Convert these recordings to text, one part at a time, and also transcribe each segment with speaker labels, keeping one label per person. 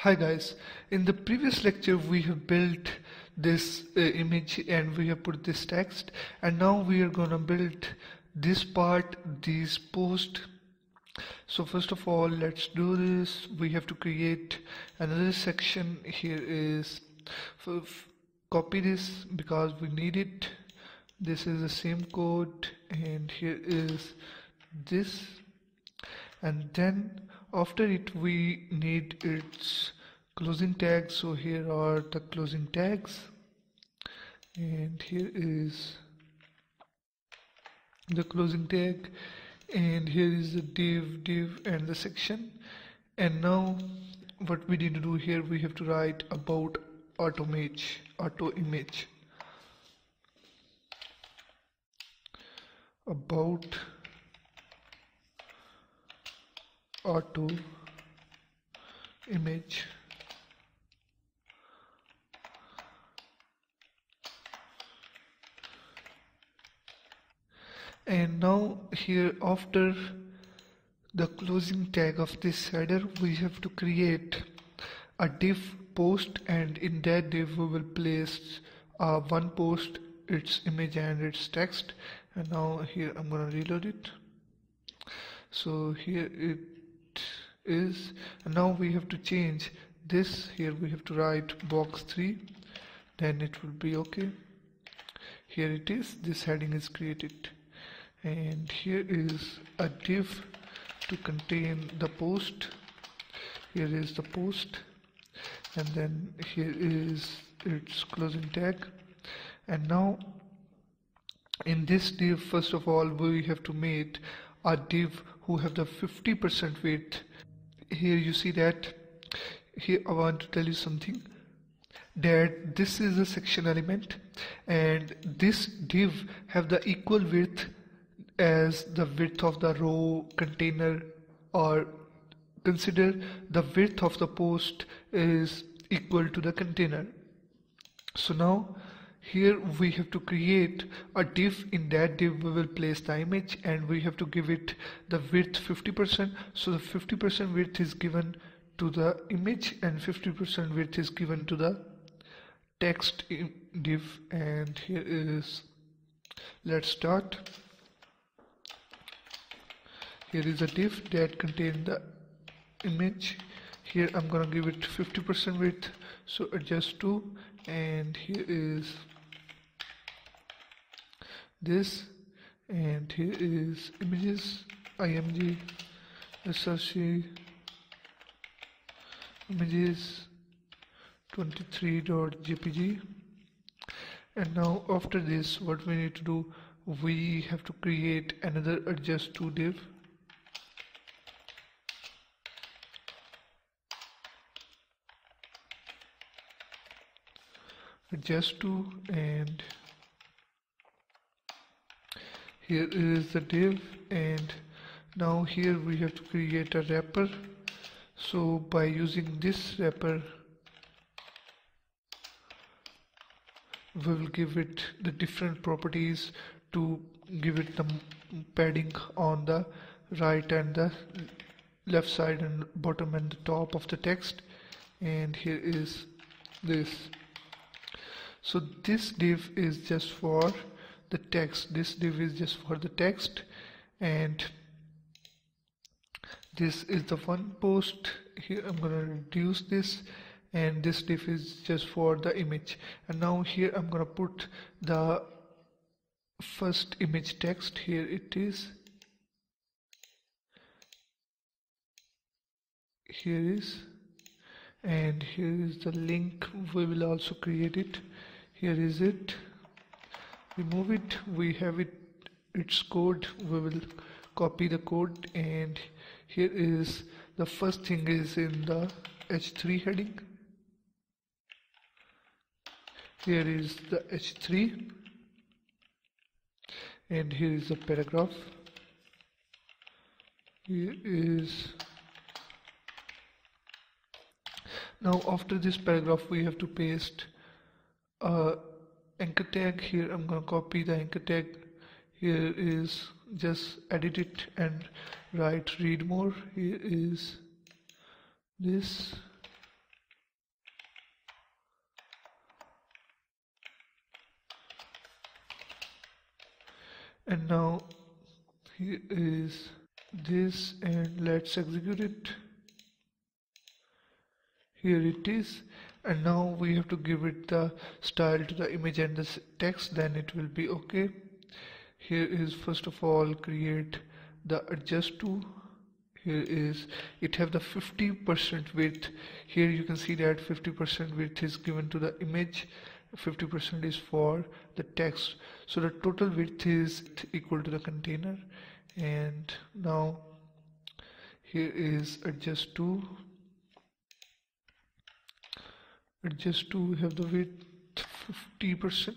Speaker 1: Hi guys, in the previous lecture we have built this uh, image and we have put this text and now we are gonna build this part, these post. So first of all let's do this. We have to create another section. Here is copy this because we need it. This is the same code and here is this and then after it we need its closing tags. So here are the closing tags. And here is the closing tag. And here is the div div and the section. And now what we need to do here we have to write about auto image auto image. About auto image. And now here after the closing tag of this header we have to create a div post and in that div we will place uh, one post its image and its text. And now here I'm gonna reload it. So here it is now we have to change this. Here we have to write box 3 then it will be okay. Here it is. This heading is created. And here is a div to contain the post. Here is the post. And then here is its closing tag. And now in this div first of all we have to make a div who have the 50% width here you see that here I want to tell you something that this is a section element and this div have the equal width as the width of the row container or consider the width of the post is equal to the container. So now here we have to create a div. In that div we will place the image and we have to give it the width 50% so the 50% width is given to the image and 50% width is given to the text div. And here is let's start. Here is a div that contains the image. Here I'm gonna give it 50% width. So adjust to. And here is this and here is images img src images 23.jpg and now after this what we need to do we have to create another adjust to div. Adjust to and here is the div and now here we have to create a wrapper. So by using this wrapper we will give it the different properties to give it the padding on the right and the left side and bottom and the top of the text. And here is this. So this div is just for the text this div is just for the text and this is the one post. Here I'm gonna reduce this and this div is just for the image. And now here I'm gonna put the first image text. Here it is. Here is. And here is the link. We will also create it. Here is it remove it we have it its code we will copy the code and here is the first thing is in the h3 heading. Here is the h3 and here is the paragraph. Here is now after this paragraph we have to paste a anchor tag here I'm gonna copy the anchor tag here is just edit it and write read more. Here is this. And now here is this and let's execute it. Here it is and now we have to give it the style to the image and the text then it will be okay. Here is first of all create the adjust to. Here is it have the 50% width. Here you can see that 50% width is given to the image 50% is for the text. So the total width is equal to the container. And now here is adjust to adjust to have the width 50%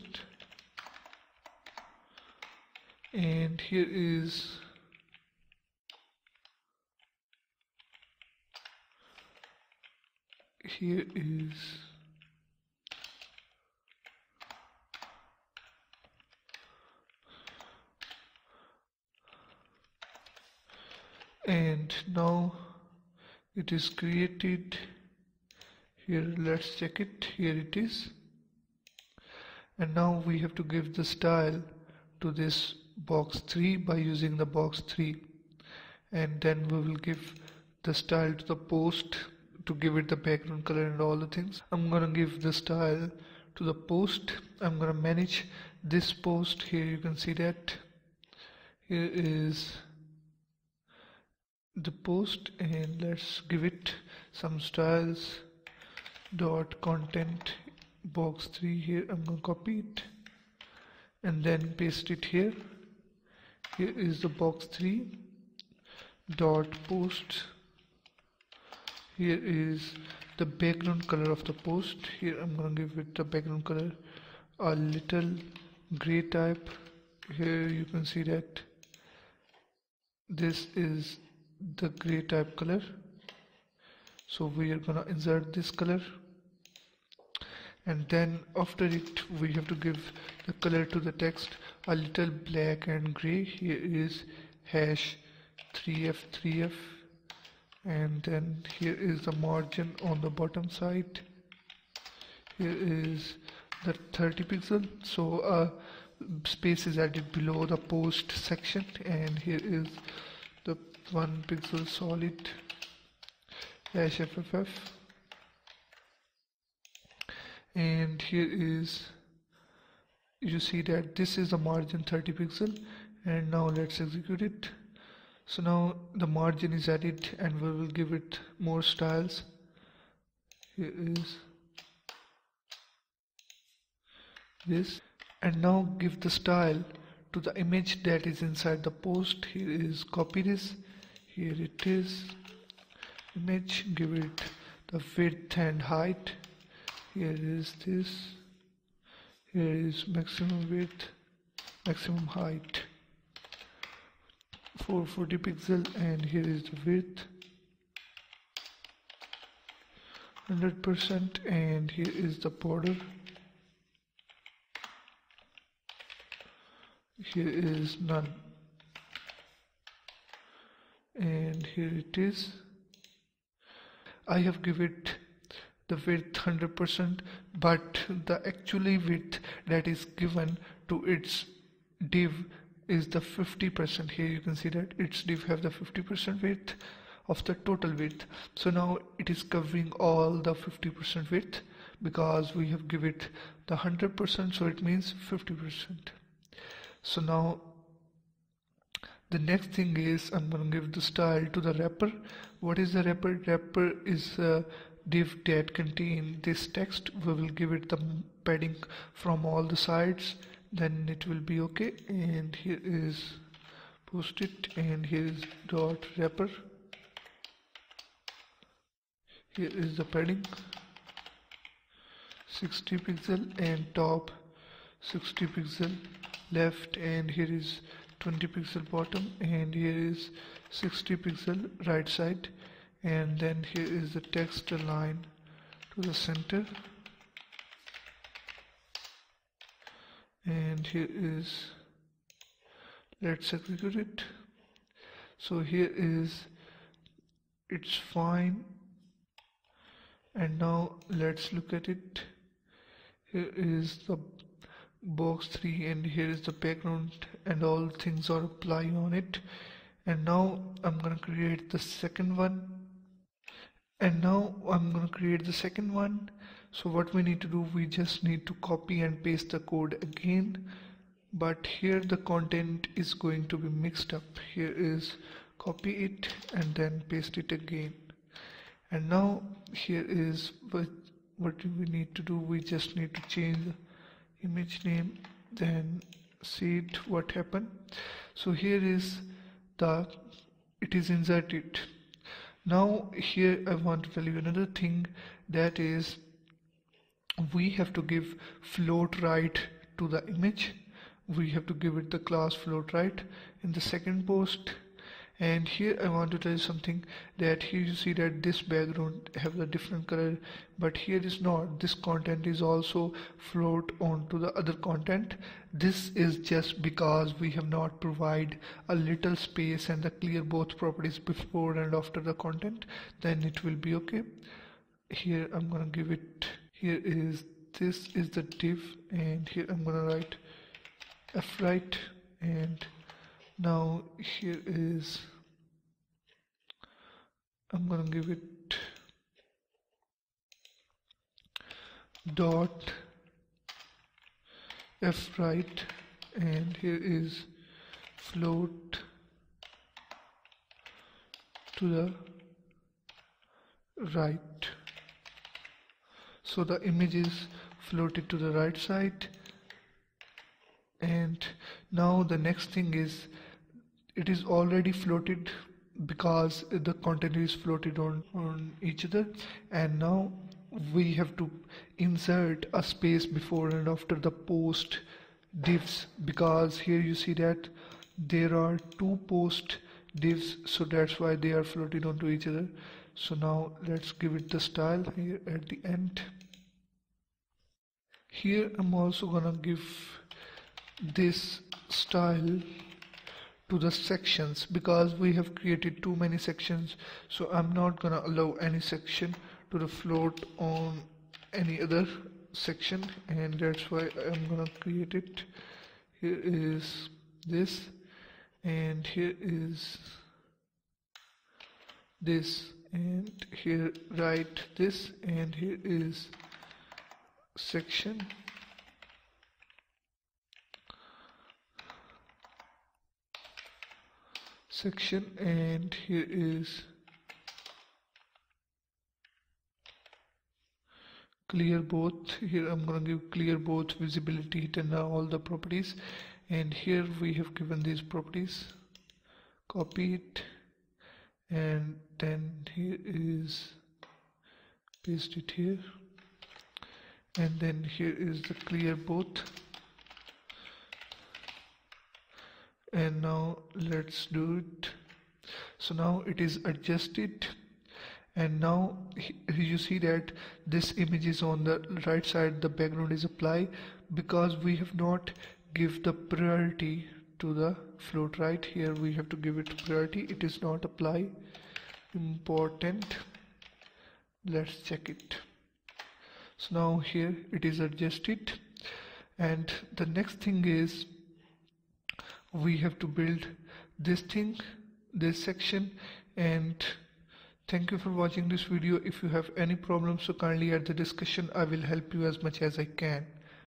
Speaker 1: and here is here is and now it is created here let's check it. Here it is. And now we have to give the style to this box 3 by using the box 3 and then we will give the style to the post to give it the background color and all the things. I'm gonna give the style to the post. I'm gonna manage this post. Here you can see that. Here is the post and let's give it some styles dot content box 3 here I'm gonna copy it and then paste it here. Here is the box 3 dot post. Here is the background color of the post. Here I'm gonna give it the background color a little gray type. Here you can see that this is the gray type color so we are gonna insert this color. And then after it we have to give the color to the text. A little black and gray. Here is hash 3f 3f and then here is the margin on the bottom side. Here is the 30 pixel. So uh, space is added below the post section. And here is the one pixel solid hash fff and here is you see that this is the margin 30 pixel and now let's execute it. So now the margin is added and we will give it more styles. Here is this. And now give the style to the image that is inside the post. Here is copy this. Here it is image give it the width and height. Here is this. Here is maximum width maximum height. 440 pixel and here is the width. 100% and here is the border. Here is none. And here it is I have give it the width 100% but the actually width that is given to its div is the 50% here you can see that its div have the 50% width of the total width. So now it is covering all the 50% width because we have give it the 100% so it means 50% so now the next thing is I'm gonna give the style to the wrapper. What is the wrapper? Wrapper is uh, div that contain this text. We will give it the padding from all the sides. Then it will be okay. And here is post it and here is dot wrapper. Here is the padding. 60 pixel and top 60 pixel. Left and here is 20 pixel bottom and here is 60 pixel right side and then here is the text align to the center. And here is let's execute it. So here is it's fine. And now let's look at it. Here is the box 3 and here is the background and all things are applying on it. And now I'm gonna create the second one. And now I'm gonna create the second one. So what we need to do we just need to copy and paste the code again. But here the content is going to be mixed up. Here is copy it and then paste it again. And now here is what what we need to do. We just need to change image name then see it what happened. So here is the it is inserted. Now here I want to tell you another thing that is we have to give float right to the image. We have to give it the class float right. In the second post and here I want to tell you something that here you see that this background have a different color but here is not. This content is also float onto the other content. This is just because we have not provide a little space and the clear both properties before and after the content then it will be okay. Here I'm gonna give it here is this is the div and here I'm gonna write f right and now here is I'm gonna give it dot f right and here is float to the right. So the image is floated to the right side and now the next thing is it is already floated because the container is floated on, on each other. And now we have to insert a space before and after the post divs because here you see that there are two post divs so that's why they are floated onto each other. So now let's give it the style here at the end. Here I'm also gonna give this style to the sections because we have created too many sections so I'm not gonna allow any section to the float on any other section and that's why I'm gonna create it. Here is this and here is this and here write this and here is section section and here is clear both. Here I'm gonna give clear both visibility and all the properties. And here we have given these properties. Copy it. And then here is paste it here. And then here is the clear both and now let's do it. So now it is adjusted. And now you see that this image is on the right side the background is apply because we have not give the priority to the float right? Here we have to give it priority. It is not apply. Important. Let's check it. So now here it is adjusted. And the next thing is we have to build this thing this section. And thank you for watching this video. If you have any problems so kindly add the discussion. I will help you as much as i can